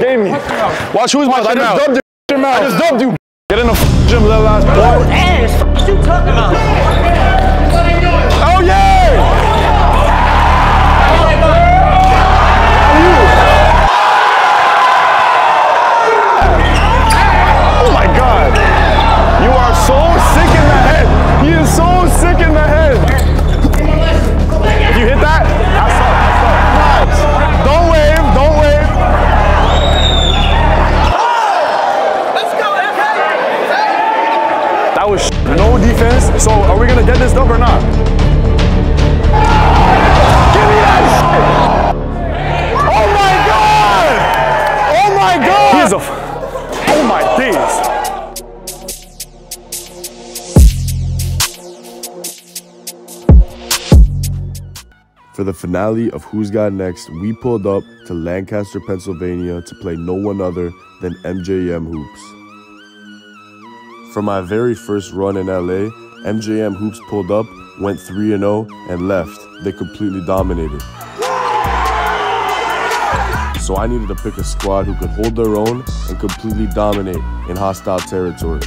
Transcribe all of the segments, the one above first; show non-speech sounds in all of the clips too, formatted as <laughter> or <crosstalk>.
gave me. Watch who's my I just mouth. dubbed your mouth. I just dubbed you. Get in the gym, little ass boy. ass. What you talking about? We gonna get this dub or not? Give me that shit! Oh my god! Oh my god! Oh my days! For the finale of Who's Got Next, we pulled up to Lancaster, Pennsylvania to play no one other than MJM Hoops. For my very first run in LA, MJM Hoops pulled up, went 3 0, and left. They completely dominated. So I needed to pick a squad who could hold their own and completely dominate in hostile territory.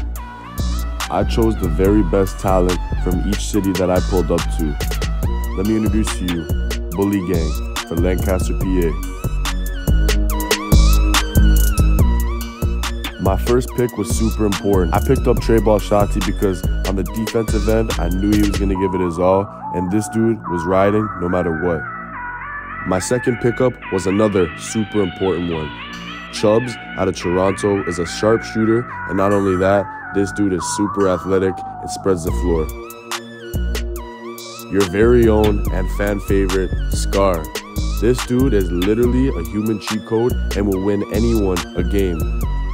I chose the very best talent from each city that I pulled up to. Let me introduce to you Bully Gang for Lancaster, PA. My first pick was super important. I picked up Trey Ball Shotty because on the defensive end, I knew he was going to give it his all, and this dude was riding no matter what. My second pickup was another super important one. Chubbs out of Toronto is a sharpshooter, and not only that, this dude is super athletic and spreads the floor your very own and fan favorite Scar. This dude is literally a human cheat code and will win anyone a game.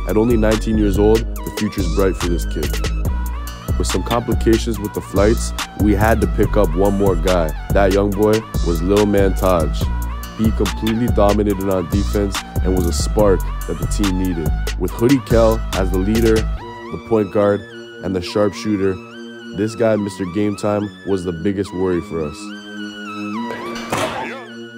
At only 19 years old, the future's bright for this kid. With some complications with the flights, we had to pick up one more guy. That young boy was Lil Man Taj. He completely dominated on defense and was a spark that the team needed. With Hoodie Kell as the leader, the point guard, and the sharpshooter, this guy, Mr. Game Time, was the biggest worry for us.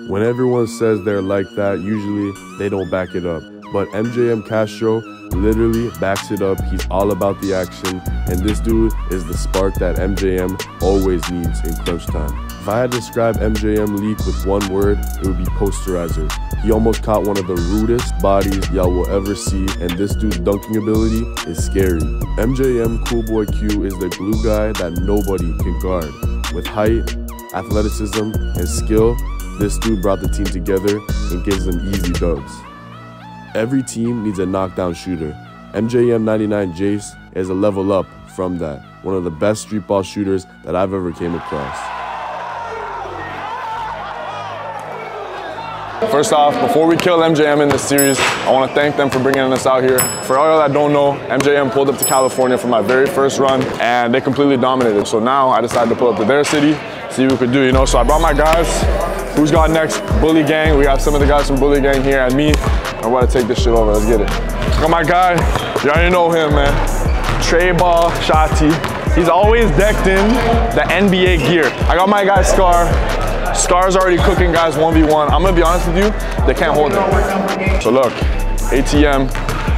When everyone says they're like that, usually they don't back it up. But MJM Castro literally backs it up. He's all about the action, and this dude is the spark that MJM always needs in crunch time. If I had to describe MJM Leak with one word, it would be posterizer. He almost caught one of the rudest bodies y'all will ever see, and this dude's dunking ability is scary. MJM Cool Boy Q is the glue guy that nobody can guard. With height, athleticism, and skill, this dude brought the team together and gives them easy dubs. Every team needs a knockdown shooter. MJM 99 Jace is a level up from that. One of the best street ball shooters that I've ever came across. First off, before we kill MJM in this series, I want to thank them for bringing us out here. For all y'all that don't know, MJM pulled up to California for my very first run, and they completely dominated. So now I decided to pull up to their city, see what we could do, you know. So I brought my guys. Who's got next? Bully Gang. We got some of the guys from Bully Gang here, and me. I'm about to take this shit over. Let's get it. Got my guy. You already know him, man. Trey Ball Shotty. He's always decked in the NBA gear. I got my guy Scar. Scar's already cooking guys 1v1. I'm gonna be honest with you, they can't hold him. So look, ATM,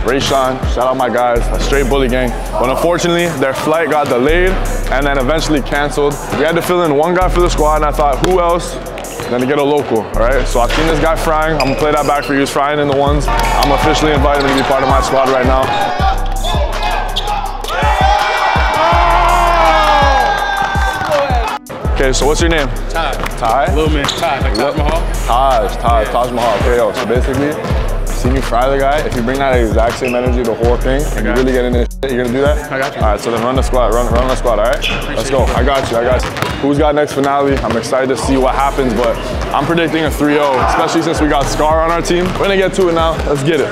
Rayshawn, shout out my guys, a straight bully gang. But unfortunately, their flight got delayed and then eventually canceled. We had to fill in one guy for the squad and I thought, who else? Then to get a local, all right? So I've seen this guy frying. I'm gonna play that back for you. He's frying in the ones. I'm officially inviting him to be part of my squad right now. Okay, so what's your name? Ty. Ty? Little man. Ty. Like Taj Mahal. Taj, Taj, Taj Mahal. Okay, yo, so basically, see me fry the guy. If you bring that exact same energy, the whole thing, and you really get in this shit, you're gonna do that? I got you. All right, so then run the squad, run, run the squad, all right? Let's go. I got you, I got you. Who's got next finale? I'm excited to see what happens, but I'm predicting a 3-0, especially since we got Scar on our team. We're gonna get to it now. Let's get it.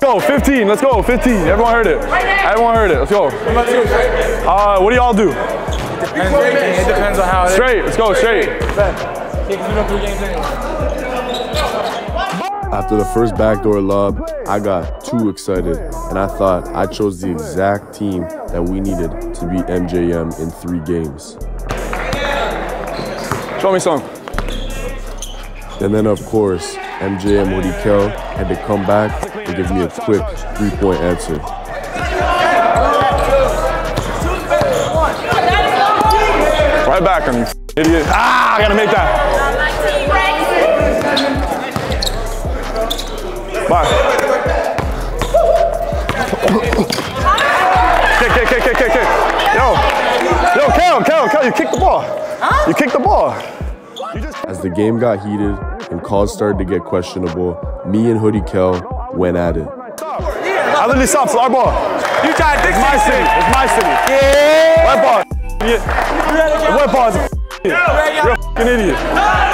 Go, 15, let's go, 15. Everyone heard it. Everyone heard it, let's go. Uh, what do y'all do? It depends on how it is. Straight, let's go, straight. After the first backdoor lob, I got too excited and I thought I chose the exact team that we needed to beat MJM in three games. Show me some. And then, of course, MJM Hoodie Kell had to come back and give me a quick three-point answer. Right back on you, idiot. Ah, I gotta make that. Bye. kick, kick, kick, kick, kick, kick. Yo, yo, Kel, Kel, Kel, you kicked the ball. You kicked the ball. As the game got heated and calls started to get questionable, me and Hoodie Kell went at it. I literally stopped. It's our ball. You tried to It's my city. It's my city. Yeah. White ball. Idiot. White ball is a idiot. You're a fucking idiot.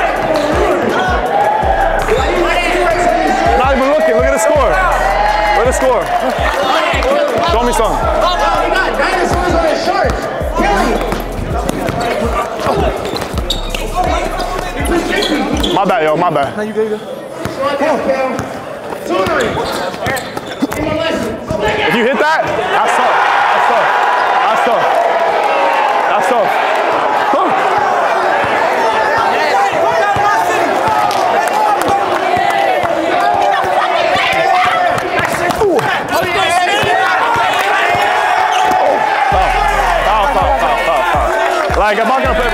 Score. At the score. Show me some. My bad, yo. My bad. If you hit that, that's tough. That's tough. That's tough. That's tough. Like, I'm not gonna play.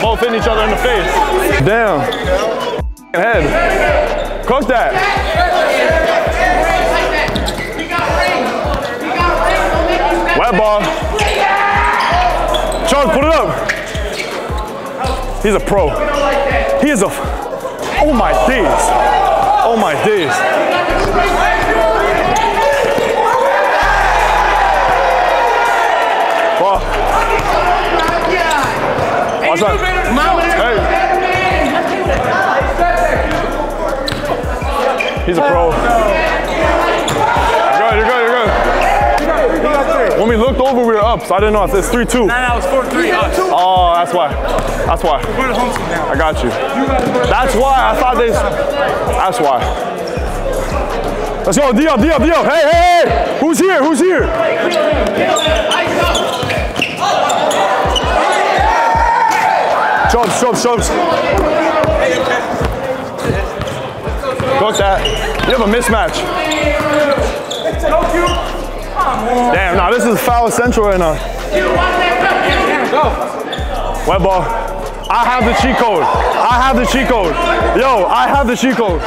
Both hitting each other in the face. Damn. Head. Cook that. Wet ball. Charles, put it up. He's a pro. He is a. Oh my days. Oh my days. Watch that. Hey. He's a pro. You're good, you're good, you're good. When we looked over, we were up, so I didn't know. It's 3 2. Nah, nah, it was 4-3 us. Oh, that's why. That's why. We're the home team now. I got you. That's why I thought they. That's why. Let's go, Dio, Dio, Dio. Hey, hey, hey. Who's here? Who's here? Chubs, Chubs, Chubs. Cook that. You have a mismatch. Damn, nah, this is foul central right now. Wet ball. I have the cheat code. I have the cheat code. Yo, I have the cheat code.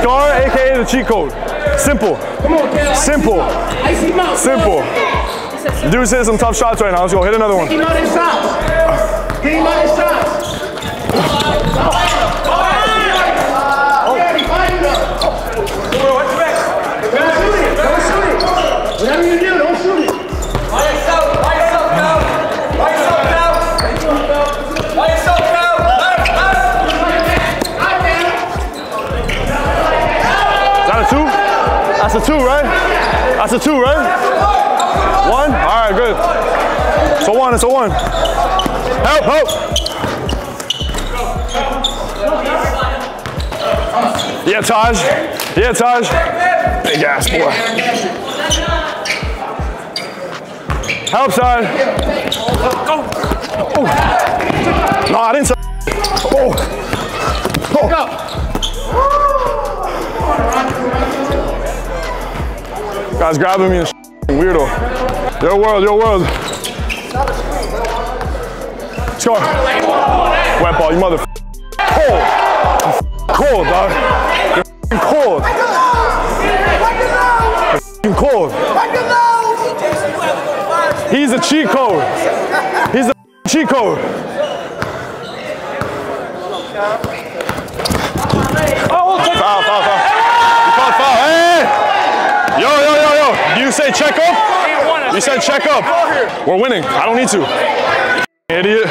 Scar, aka the cheat code. Simple. Simple. Simple. Dude's hitting some tough shots right now. Let's go. Hit another one. His shots. He shots it. Is that a two? That's a two, right? That's a two, right? One? All right, good. So one, it's a one. Help, help. Yeah, Taj. Yeah, Taj. Big ass boy. Help, Taj. Oh. No, I didn't say. Oh. Oh. Guys grabbing me and weirdo. Your world, your world. Score. Wet ball, you mother. Oh. Cold. I'm cold, dog. You're cold. You're cold. He's a cheat code. He's a cheat code. Oh, foul, foul, foul. You called foul. Hey! Yo, yo, yo, yo. You say check up? You said check up. We're winning. I don't need to. Idiot.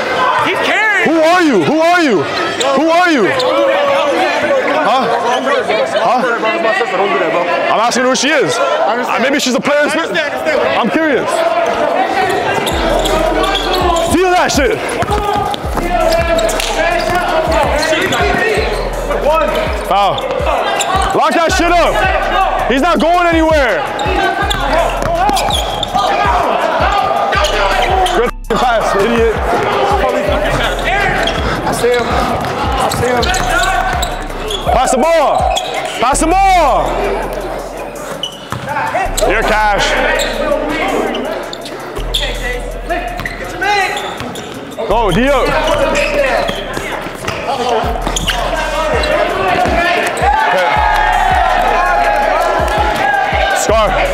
He's carrying. Who are you? Who are you? Who are you? Huh? Huh? I'm asking who she is. Uh, maybe she's a player. I'm curious. Steal that shit. Foul. Lock that shit up. He's not going anywhere. Good pass, idiot. I see him. I see him. Pass the ball. Pass the ball. Your cash. Go, Dio. Scar.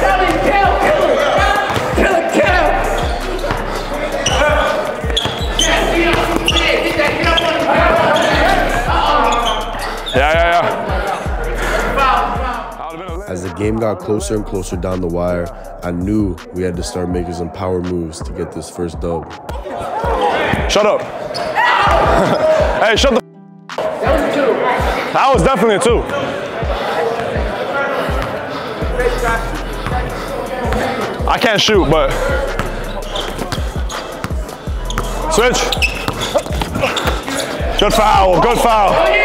Game got closer and closer down the wire, I knew we had to start making some power moves to get this first dub. Shut up. <laughs> hey, shut the. That was definitely a two. I can't shoot, but. Switch. Good foul, good foul.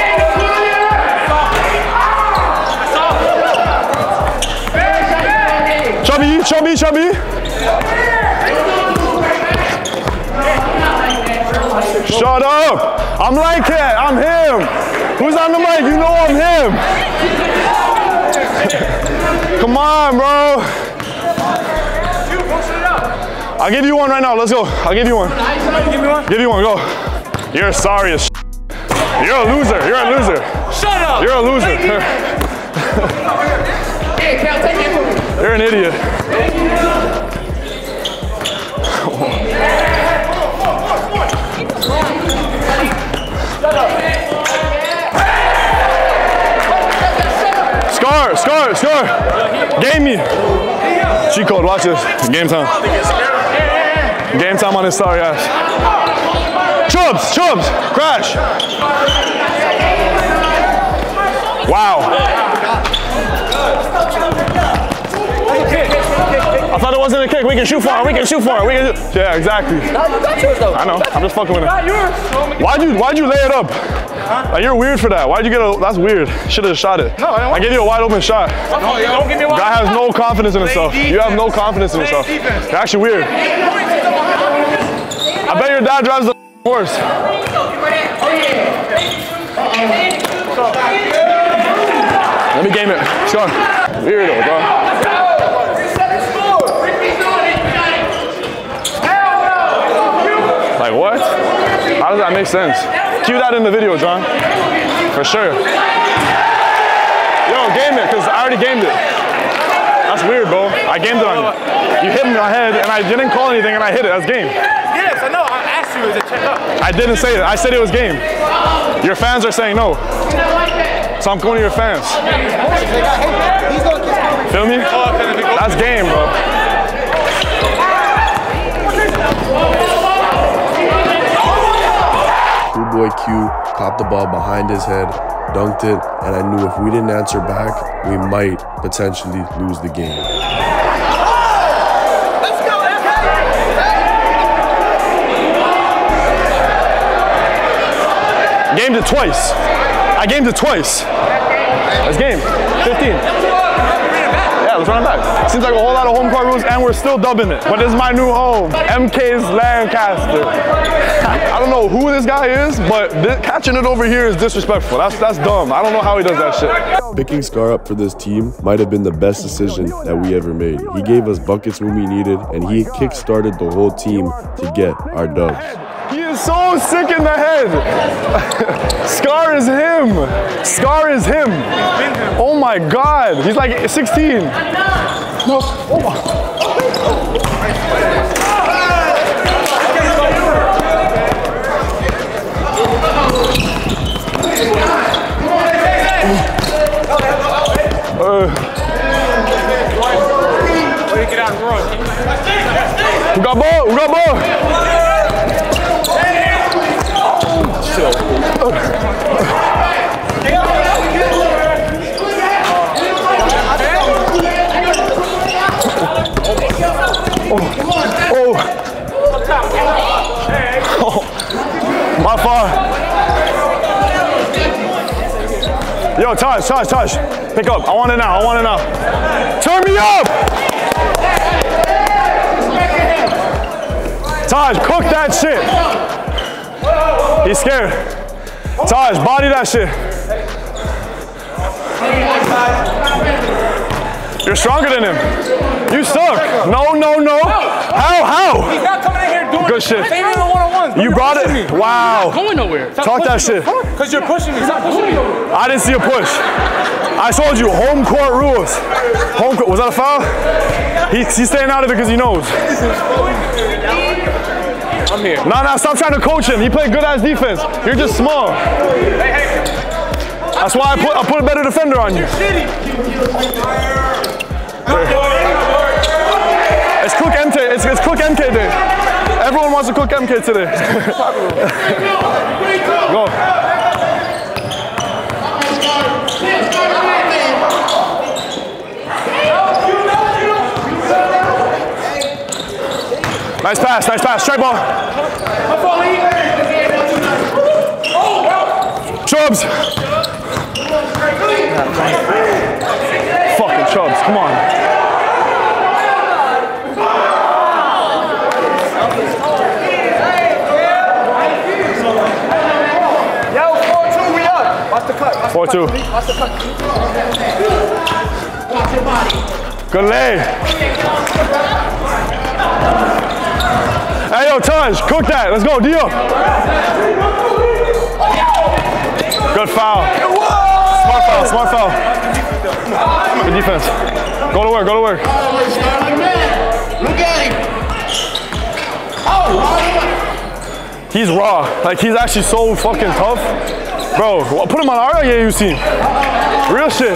Chubby, chubby. Shut up! I'm like that. I'm him. Who's on the mic? You know I'm him. Come on, bro. I'll give you one right now. Let's go. I'll give you one. Give me one. Give you one. Go. You're sorry as You're a loser. You're a loser. Shut up. You're a loser. <laughs> You're an idiot. Scar, scar, scar. Game me. Cheat code, watch this. Game time. Game time on his sorry ass. Chubs, chubs, crash. Wow. I thought it wasn't a kick. We can shoot for it. We can shoot for it. We can. Shoot. Yeah, exactly. I know. I'm just fucking with it. Why'd you Why'd you lay it up? Like you're weird for that. Why'd you get a? That's weird. Should have shot it. No, I don't I gave you a wide open shot. No, you don't give me one. Guy has no confidence in himself. You have no confidence in yourself. You're actually weird. I bet your dad drives the horse. Let me game it. Sure. Weirdo, bro. Like what? How does that make sense? Cue that in the video, John. For sure. Yo, game it, because I already gamed it. That's weird, bro. I gamed it on you. You hit me in my head, and I didn't call anything, and I hit it. That's game. Yes, I know. I asked you to check up. I didn't say it. I said it was game. Your fans are saying no. So I'm going to your fans. Feel me? Oh, That's game, bro. Boy Q caught the ball behind his head, dunked it, and I knew if we didn't answer back, we might potentially lose the game. Gamed it twice. I gamed it twice. Let's game. 15. It back. Seems like a whole lot of home court rules, and we're still dubbing it. But this is my new home, MK's Lancaster. I don't know who this guy is, but catching it over here is disrespectful. That's that's dumb. I don't know how he does that shit. Picking Scar up for this team might have been the best decision that we ever made. He gave us buckets when we needed, and he kick-started the whole team to get our dubs. So sick in the head. <laughs> Scar is him. Scar is him. Oh my God. He's like 16. No. Oh. Uh. my. Who got ball? Got ball? Oh. My fault. Yo, Taj, Taj, Taj. Pick up. I want it now. I want it now. Turn me up. Taj, cook that shit. He's scared. Taj, body that shit. You're stronger than him. You suck. No, no, no. How, how? He's not coming in here doing Good shit. You brought it. Me. Wow. You're not going nowhere. Stop Talk that shit. Because you're pushing me. Stop pushing me. I didn't see a push. I told you, home court rules. Home court. Was that a foul? He, he's staying out of it because he knows. I'm here. Nah, nah, stop trying to coach him. He played good ass defense. You're just small. That's why I put I put a better defender on you. It's Cook MK. It's, it's Cook MK day. Everyone wants to cook MK today. <laughs> Go. Nice pass, nice pass. Straight ball. Chubbs. Fucking Chubbs, come on. Yo, 4-2, we up. Watch the cut. Four two. Watch your body. Good lay. Hey yo, Taj, cook that. Let's go, deal. Good foul. Smart foul, smart foul. Good defense. Go to work, go to work. Look at him. Oh, He's raw. Like he's actually so fucking tough. Bro, put him on our AUC. Real shit.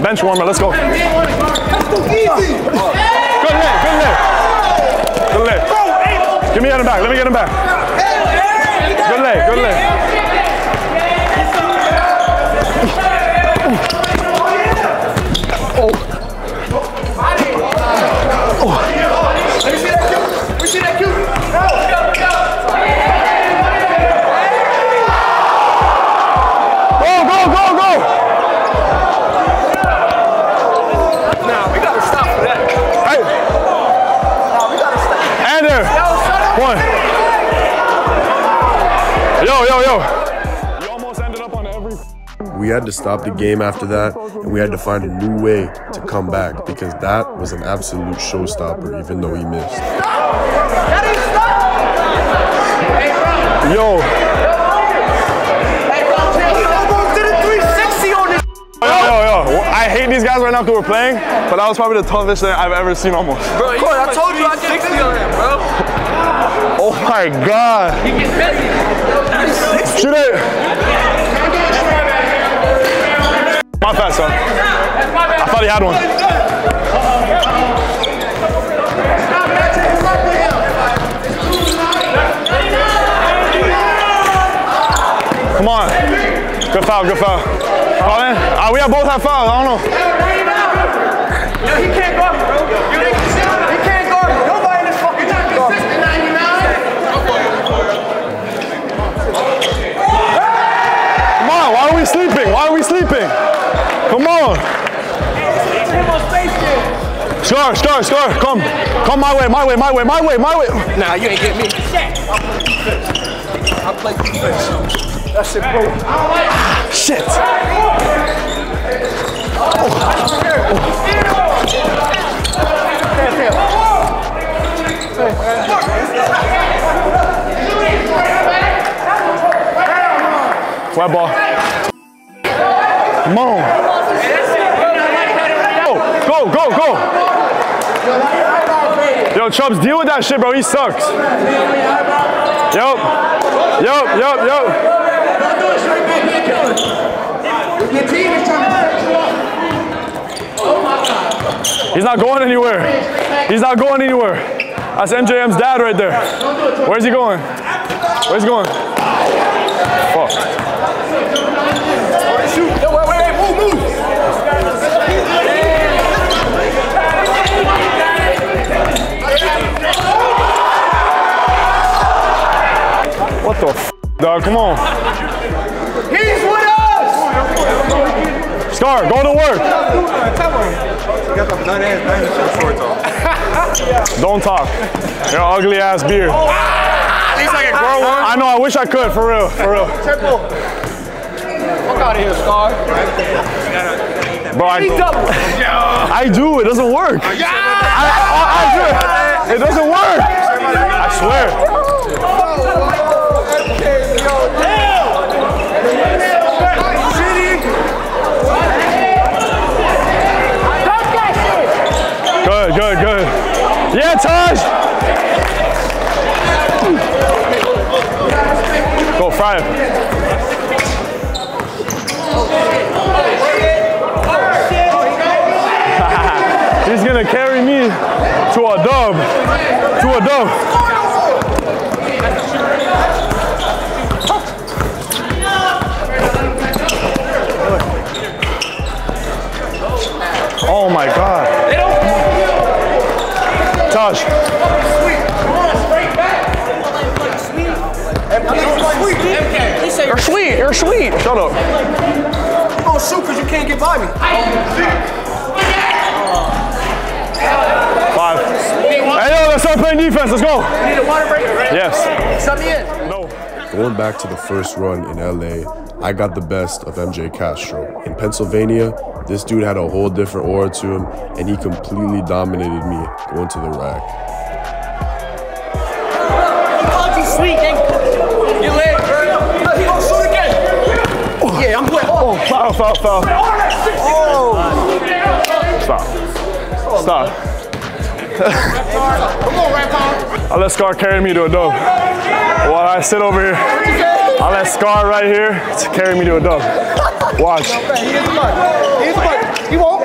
Bench warmer, let's go. Give me that in back, let me get him back. Good lay, good lay. We had to stop the game after that, and we had to find a new way to come back because that was an absolute showstopper, even though he missed. Yo. Yo, yo, yo. I hate these guys right now because we're playing, but that was probably the toughest thing I've ever seen almost. Bro, I told you I get 60 on him, bro. Oh my god. He gets busy. Shoot it. My bad, son. I thought he had one. Come on. Good foul, good foul. Call in. Uh, we have both have fouls. I don't know. Yo, he can't guard Score, score, score. Come. Come my way, my way, my way, my way, my way. Nah, you ain't get me. Shit. I play defense. That's it, bro. Shit. Web ball. Come on. Go, go, go, go. Yo, Chubbs, deal with that shit, bro. He sucks. To set you up. He's not going anywhere. He's not going anywhere. That's MJM's dad right there. Where's he going? Where's he going? Fuck. Dog? Come on. He's with us. Scar, go to work. Don't talk. Your ugly ass beard. At least I can grow one. I know, I wish I could, for real, for real. Fuck out of here, Scar. Bro, I, I do. It doesn't work. I, I, I do. It doesn't work. I swear. Good, good, good. Yeah, Taj. Go, fry. <laughs> He's gonna carry me to a dub. To a dub. My god. Tosh. You're sweet. You're sweet. Shut up. You gonna shoot because you can't get by me. Five. Hey, yo, let's start playing defense. Let's go. Need a water break? Yes. Sub me in. No. Going back to the first run in LA, I got the best of MJ Castro. In Pennsylvania, this dude had a whole different aura to him, and he completely dominated me going to the rack. Oh, Foul, foul, foul. Stop. Stop. come on, Rapon. I'll let Scar carry me to a dub. While I sit over here, I'll let Scar right here to carry me to a dub. Watch. He is the money. He is the money. He won't.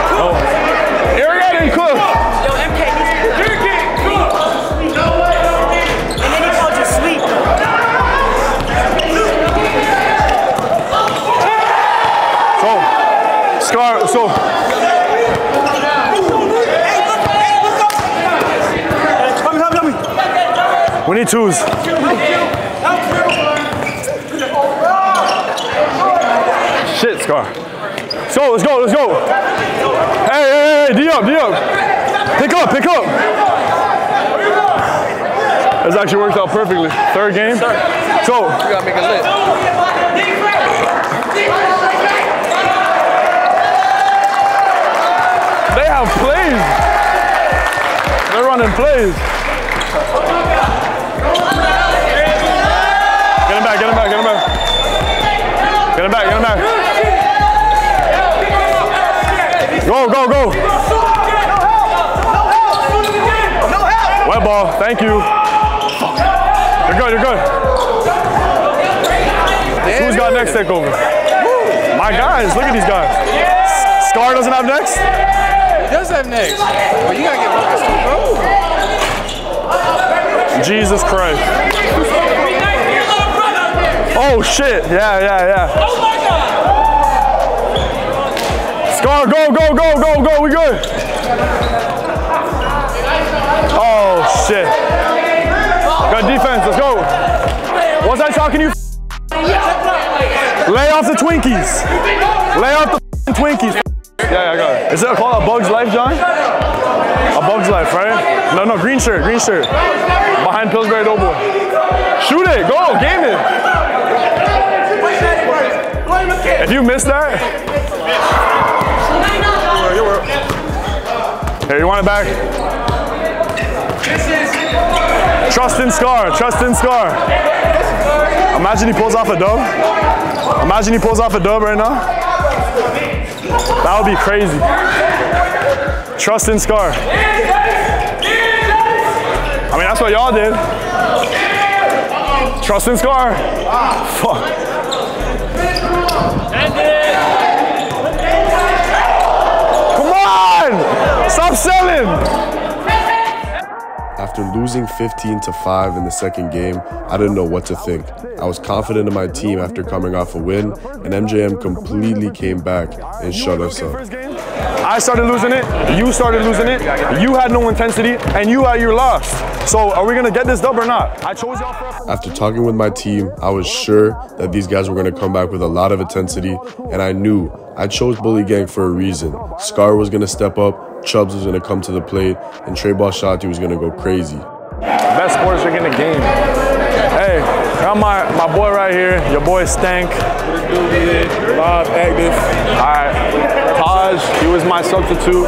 twos. Shit, Scar. Let's go, let's go, let's go. Hey, hey, hey, D up, D up. Pick up, pick up. This actually worked out perfectly. Third game. So, You gotta make it lit. They have plays. They're running plays. Get him back, get him back, get him back. Get him back, get him back. Go, go, go. Wet ball, thank you. You're good, you're good. Who's got next takeover? My guys, look at these guys. Scar doesn't have next? He does have next. Well, you gotta get focused too, bro. Jesus Christ. Oh shit. Yeah, yeah, yeah. Oh my Scar, go, go, go, go, go. We good. Oh shit. Good defense. Let's go. Was I talking to you? Lay off the Twinkies. Lay off the Twinkies. Yeah, yeah, I got it. Is it called a Bug's Life, John? A Bug's Life, right? No, no, green shirt, green shirt. Behind Pillsbury Doughboy. Shoot it, go, game it. If you missed that, here, you want it back? Trust in Scar, trust in Scar. Imagine he pulls off a dub. Imagine he pulls off a dub right now. That would be crazy. Trust in Scar. I mean, that's what y'all did. Trust in Scar. Fuck. Come on! Stop selling! After losing 15 to 5 in the second game, I didn't know what to think. I was confident in my team after coming off a win, and MJM completely came back and shut us up. I started losing it, you started losing it, you had no intensity, and you had your loss. So are we gonna get this dub or not? I chose y'all for After talking with my team, I was sure that these guys were gonna come back with a lot of intensity, and I knew I chose Bully Gang for a reason. Scar was gonna step up, Chubbs was gonna come to the plate, and Trey Shotty was gonna go crazy. best sports drink in the game. Hey, got my, my boy right here, your boy Stank. Bob, active. All right, Taj, he was my substitute.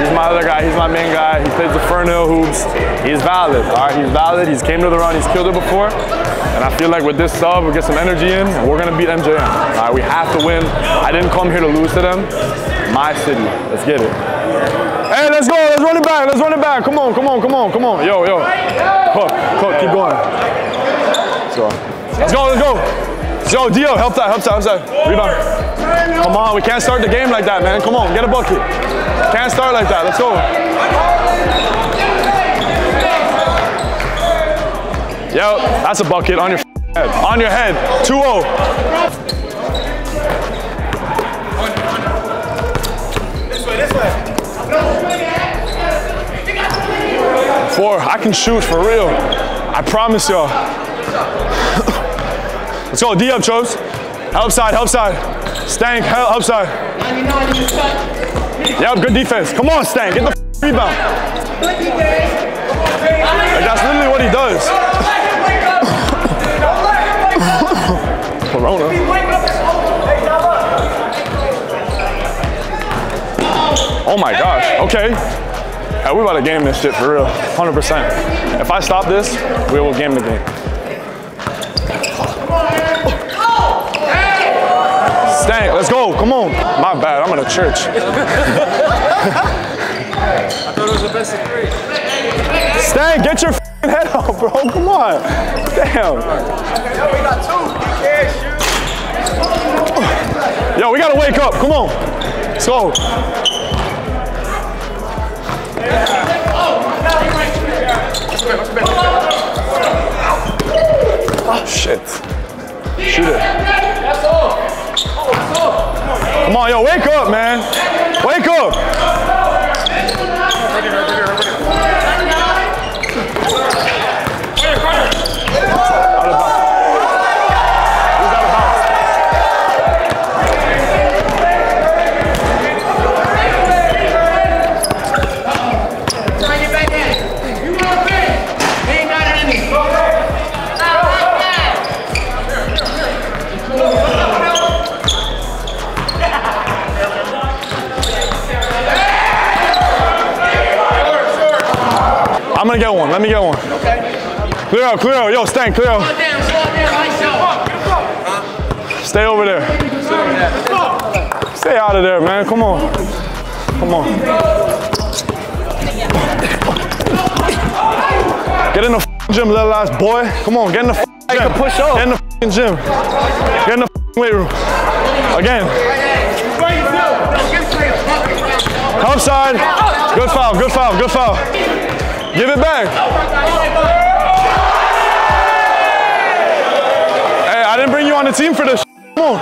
He's my other guy, he's my main guy. He plays the Fernhill hoops. He's valid, all right? He's valid, he's came to the run, he's killed it before. And I feel like with this sub, we get some energy in, we're gonna beat MJM. All right, we have to win. I didn't come here to lose to them. My city, let's get it. Hey, let's go, let's run it back, let's run it back. Come on, come on, come on, come on. Yo, yo. Hook, hook, keep going. Let's go. Let's go, let's go. Yo, Dio, help that, help that, help that. Rebound. Come on, we can't start the game like that, man. Come on, get a bucket. Can't start like that, let's go. Yo, that's a bucket on your head. On your head, 2-0. Four, I can shoot for real. I promise y'all. Let's go, D up, Chubbs. Help side, help side. Stank, help, help side. Yep, good defense. Come on, Stank, get the rebound. Like, that's literally what he does. Corona. Oh my gosh, okay. Yeah, we about to game this shit for real, 100%. If I stop this, we will game the game. Let's go, come on. My bad, I'm in a church. <laughs> Stank, get your head out, bro, come on. Damn. Yo, we got two. Yo, we gotta wake up, come on. Let's go. Oh, shit. Shoot it. Come on, yo, wake up, man. Wake up. One. Let me get one. Clear out, clear out. Yo, Stank, clear out. Stay over there. Stay out of there, man. Come on. Come on. Get in the gym, little ass boy. Come on, get in the gym. push up. Get in the gym. Get in the weight room. Again. Help side. Good foul, good foul, good foul. Give it back. Hey, I didn't bring you on the team for this. Come on.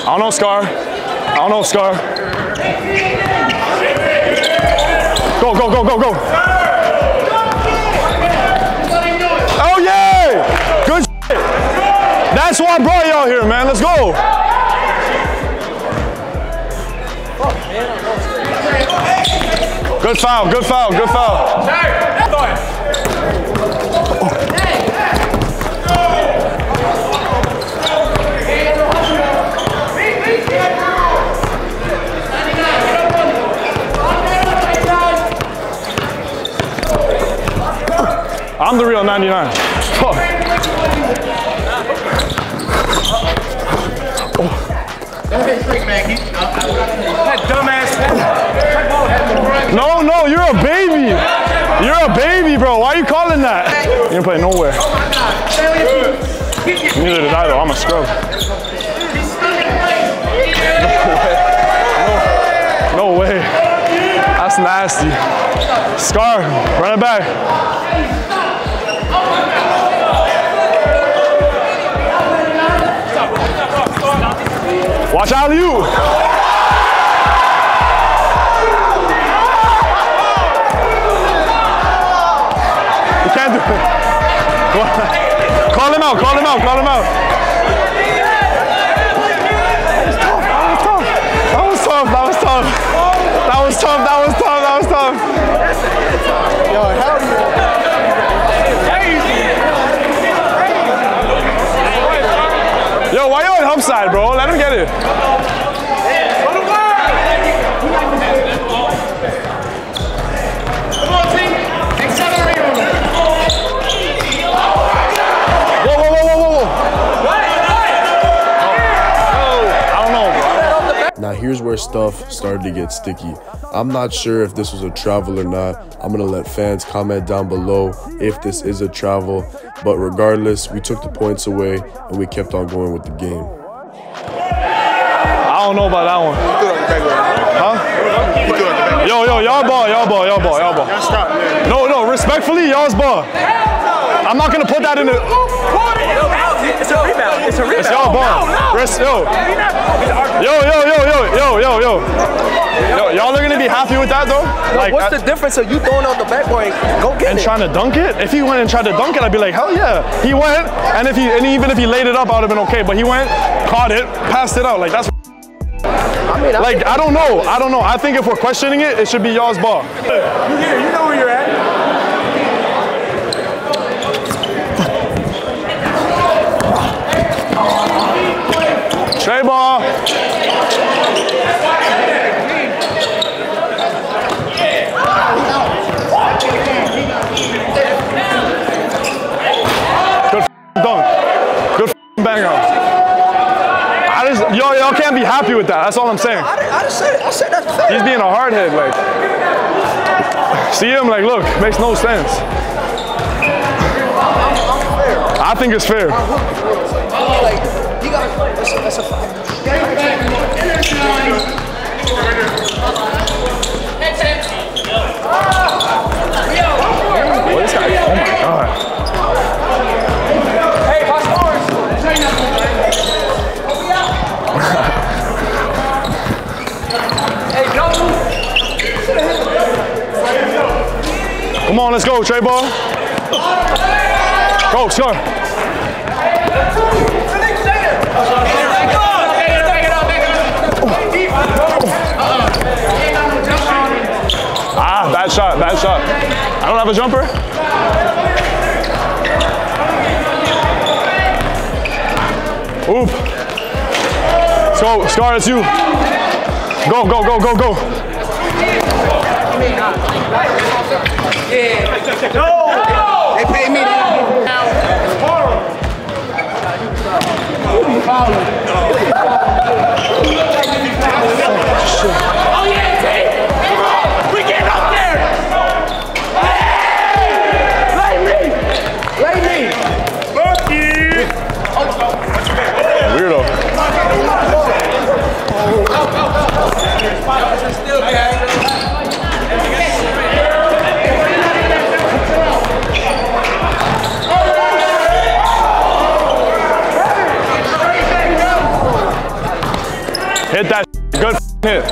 I don't know, Scar. I don't know, Scar. Go, go, go, go, go. Why I brought y'all here, man. Let's go. Good foul, good foul, good foul. I'm the real 99. That dumbass. No, no, you're a baby. You're a baby, bro. Why are you calling that? You didn't play nowhere. Neither did I, though. I'm a scrub. <laughs> No way. No way. That's nasty. Scar, run it back. Watch out, you. You can't do it. Call him out, call him out, call him out. That was tough, that was tough. That was tough, that was tough, that Now here's where stuff started to get sticky. I'm not sure if this was a travel or not. I'm gonna let fans comment down below if this is a travel. But regardless, we took the points away and we kept on going with the game. I don't know about that one. Huh? Yo, yo, y'all ball, y'all ball, y'all ball, y'all ball. No, no, respectfully, y'all's ball. I'm not gonna put that in the. It's a rebound. It's a rebound. It's y'all ball. Yo. Yo, yo, yo, yo, yo, yo, yo. Yo, y'all are gonna be happy with that though? Like, What's that- the difference of you throwing out the backboard and go get and it? trying to dunk it. If he went and tried to dunk it, I'd be like, hell yeah. He went, and if he, and even if he laid it up, I would have been okay. But he went, caught it, passed it out. Like that's I mean, like I don't know. I don't know. I think if we're questioning it, it should be y'all's ball. You here. You know where you're at. Trey ball. Good f- dunk. Good f- bang out. I just, y'all, can't be happy with that. That's all I'm saying. I, I just said, I said that's fair. He's being a hardhead, like. See him, like, look, makes no sense. I think it's fair. like, you got that's a, that's a fact. Come on, let's go, Trey ball. Go, score. Ah, bad shot, bad shot. I don't have a jumper. Oop. Let's go, Scar, it's you. Go, go, go, go, go. They me yeah, Tay. Come on. We getting up there. Hey! Lay me. Weirdo. Hit hit.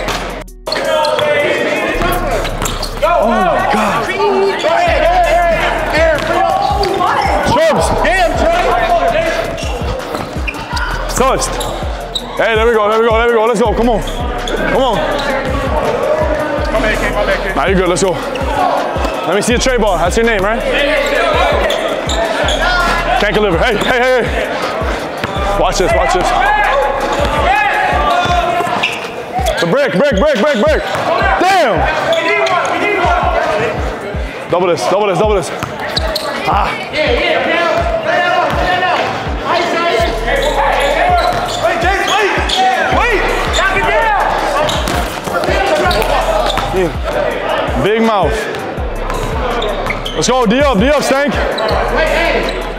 Oh god. Hey, there we go, there we go, there we go. Let's go. Come on. Come on. Bad, kid. Now you're good. Let's go. Let me see a Trey ball. That's your name, right? Can't deliver. Hey, hey, hey. Watch this, watch this. Break, break, break, break, break. Damn. Double this, double this, double this. Ah, Yeah, yeah, down. big mouth. Let's go. D up, D up, Stank. Wait. Hey,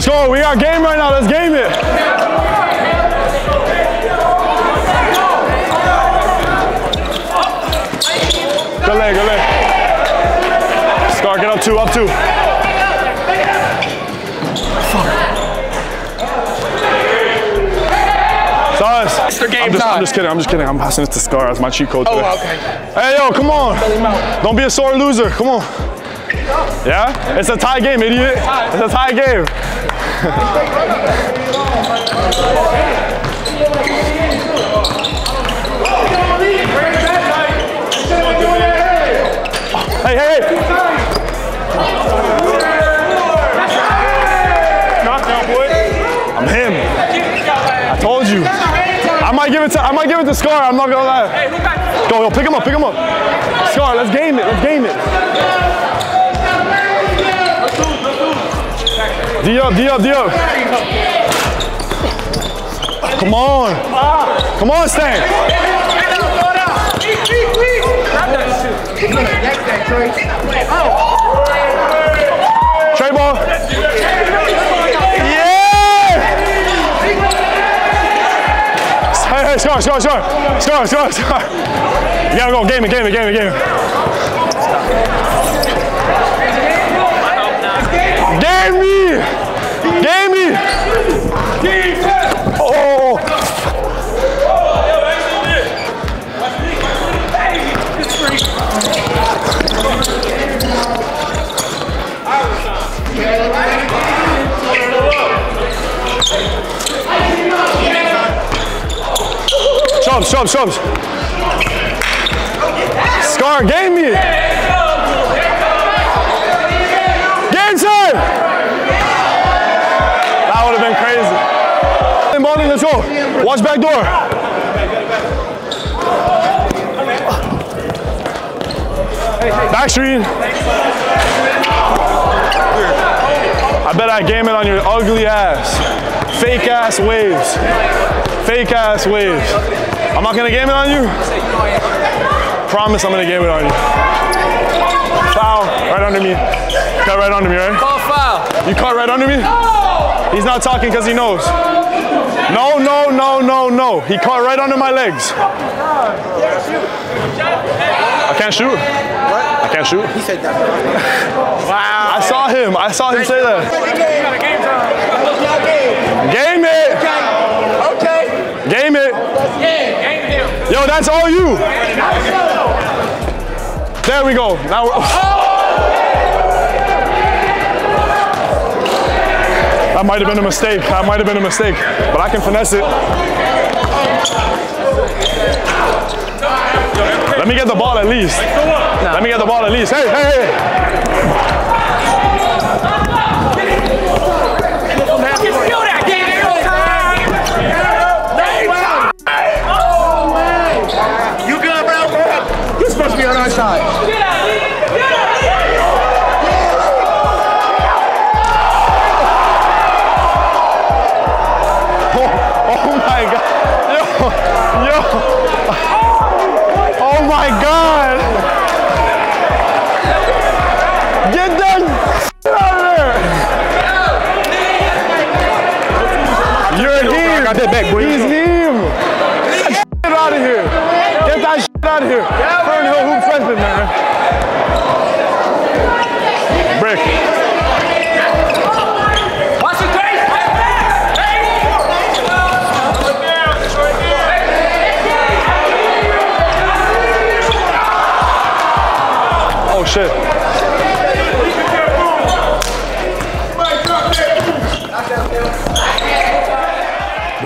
Let's go. We got game right now. Let's game it. Good leg, good leg. Scar, get up two, up two. Stars. Mr. Game I'm just, I'm just kidding. I'm just kidding. I'm passing this to Scar. as my cheat code today. Oh, okay. Hey, yo, come on. Don't be a sore loser. Come on. Yeah? It's a tie game, idiot. It's a tie game. Hey, hey, hey. Knockdown, boy. I'm him. I told you. I might give it to I might give it to Scar. I'm not gonna lie. Go, yo, pick him up, pick him up. Scar, let's game it. Let's game it. D up, D up, D up. Come on. Come on, Stan. Trey ball. Yeah! Hey, hey, Scar, Scar, Scar. Scar, Scar, Scar. You gotta go. Game it, game it, game it, game it. Game me! Game me! Oh! Shove, shove, shove. Scar, game me. Molly, let's go. Watch back door. Back screen. I bet I game it on your ugly ass. Fake ass waves. Fake ass waves. I'm not gonna game it on you. Promise I'm gonna game it on you. Foul, right under me. Cut right under me, right? Call foul. You cut right under me? He's not talking because he knows. No, no, no, no, no. He caught right under my legs. I can't shoot. I can't shoot. He said that. Wow. <laughs> I saw him. I saw him say that. Game it. Okay. Game it. Yo, that's all you. There we go. Now That might have been a mistake. That might have been a mistake. But I can finesse it. Let me get the ball at least. Let me get the ball at least. Hey, hey, hey. You good, bro? You're supposed to be on our side. Back, boy. He's him. Get that out of here. Get that shit out of here.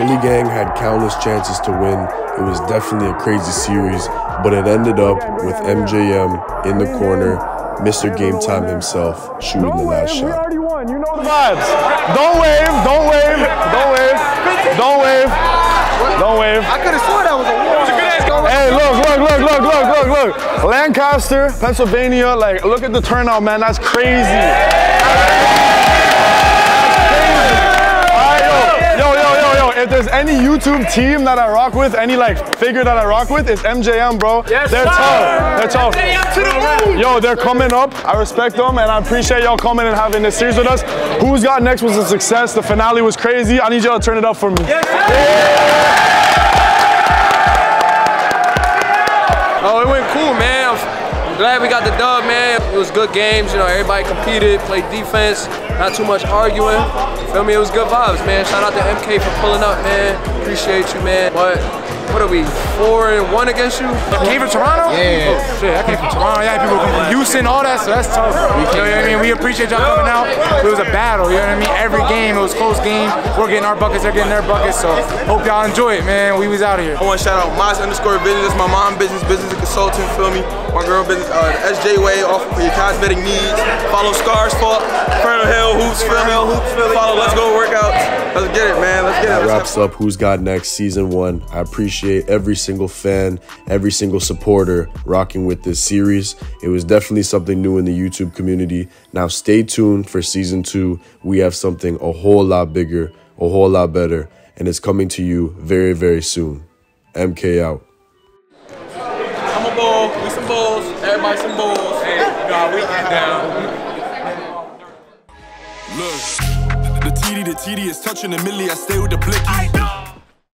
Billy Gang had countless chances to win. It was definitely a crazy series, but it ended up with MJM in the corner, Mr. Game Time himself shooting the last We shot. already won. You know the vibes. Don't wave. Don't wave. Don't wave. Don't wave. Don't wave. I could have sworn that was a war. It a good ass goal. Hey, Hey, look, look, look, look, look, look, look. Lancaster, Pennsylvania. Like, look at the turnout, man. That's crazy. If there's any YouTube team that I rock with, any like figure that I rock with, it's MJM, bro. Yes, they're sir. tough. They're tough. MJM to the moon. Yo, they're coming up. I respect them and I appreciate y'all coming and having this series with us. Who's Got Next was a success. The finale was crazy. I need y'all to turn it up for me. Oh, it went cool, man. I'm glad we got the dub, man. It was good games. You know, everybody competed, played defense, not too much arguing. Feel me? It was good vibes, man. Shout out to MK for pulling up, man. Appreciate you, man. But what are we? Four and one against you? Came from Toronto? Yeah. Oh, shit, I came from Toronto. Yeah, people come from Houston, all that, so that's tough. You know what I mean? We appreciate y'all coming out. It was a battle, you know what I mean? Every game, it was close game. We're getting our buckets, they're getting their buckets, so hope y'all enjoy it, man. We was out of here. I want to shout out Moz underscore business. My mom business, business and consultant, feel me? My girl business, uh, the SJ Way, off for your cosmetic needs. Follow Scars Fault, Colonel Hill Hoops, feel me? Follow Let's Go Workouts. Let's get it, man. Let's get it. That wraps up Who's Got Next Season 1. I appreciate every single fan, every single supporter rocking with this series. It was definitely something new in the YouTube community. Now stay tuned for Season 2. We have something a whole lot bigger, a whole lot better, and it's coming to you very, very soon. MK out. Everybody some bulls. Hey, nah, we get down. Look, the TD, the TD is touching the milli. I stay with the blicky.